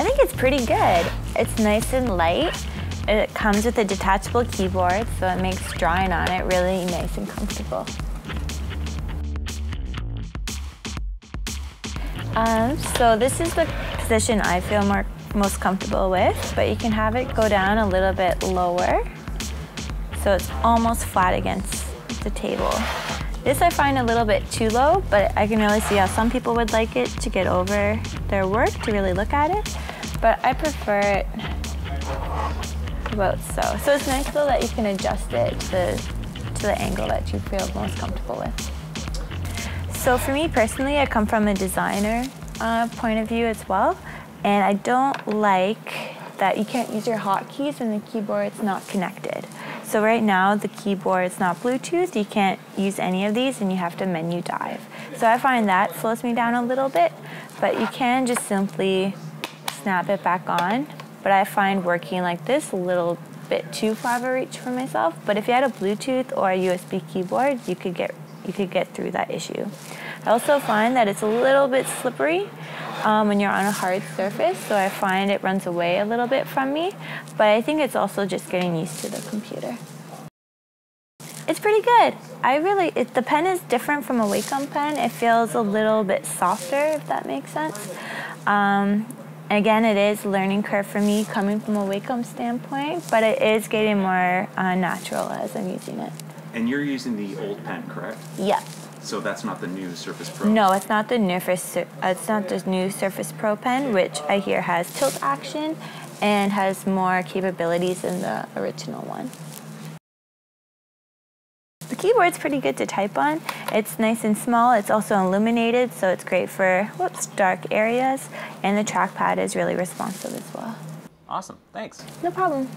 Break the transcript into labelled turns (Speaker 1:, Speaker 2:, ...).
Speaker 1: I think it's pretty good. It's nice and light. It comes with a detachable keyboard, so it makes drawing on it really nice and comfortable. Um, so this is the position I feel more, most comfortable with, but you can have it go down a little bit lower so it's almost flat against the table. This I find a little bit too low, but I can really see how some people would like it to get over their work, to really look at it. But I prefer it about so. So it's nice though that you can adjust it to the, to the angle that you feel most comfortable with. So for me personally, I come from a designer uh, point of view as well. And I don't like that you can't use your hotkeys when the keyboard's not connected. So right now the keyboard is not Bluetooth, you can't use any of these and you have to menu dive. So I find that slows me down a little bit, but you can just simply snap it back on. But I find working like this a little bit too far of reach for myself. But if you had a Bluetooth or a USB keyboard, you could get you could get through that issue. I also find that it's a little bit slippery um, when you're on a hard surface, so I find it runs away a little bit from me, but I think it's also just getting used to the computer. It's pretty good. I really, it, the pen is different from a Wacom pen. It feels a little bit softer, if that makes sense. Um, again, it is a learning curve for me coming from a Wacom standpoint, but it is getting more uh, natural as I'm using it.
Speaker 2: And you're using the old pen, correct?
Speaker 1: Yeah.
Speaker 2: So that's not the new Surface Pro.
Speaker 1: No, it's not the new Surface. Uh, it's not the new Surface Pro pen, which I hear has tilt action and has more capabilities than the original one. The keyboard's pretty good to type on. It's nice and small. It's also illuminated, so it's great for whoops dark areas. And the trackpad is really responsive as well.
Speaker 2: Awesome. Thanks.
Speaker 1: No problem.